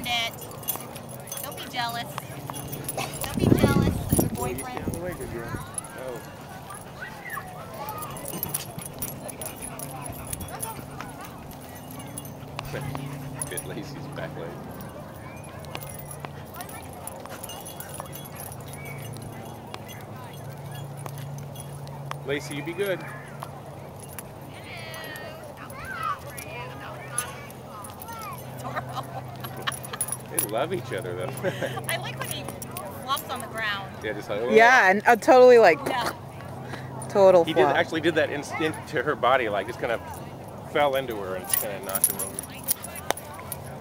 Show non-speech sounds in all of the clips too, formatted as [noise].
earned it. Don't be jealous. Don't be jealous of your boyfriend. Oh. Bit Lacey's back leg. Lacey, you be good. They love each other though. I like when he flops on the ground. yeah, just like. oh. Yeah, and uh, totally like Yeah. total He did actually did that in, into her body, like just kind of fell into her and kind of knocked him over.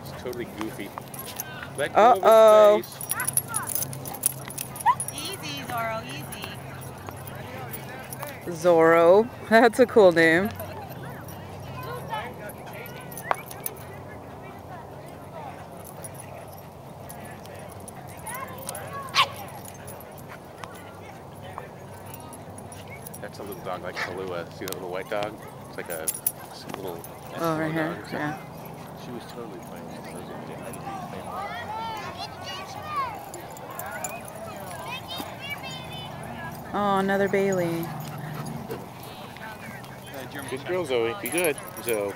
It's totally goofy. Let go Uh-oh. his face. Easy, Zorro, easy. Zorro. [laughs] That's a cool name. That's a little dog like Kahlua. See that little white dog? It's like a it's a little. Oh, right here. dog. Yeah. She was totally playing Oh, another Bailey. Good girl, Zoe. Be good, Zoe.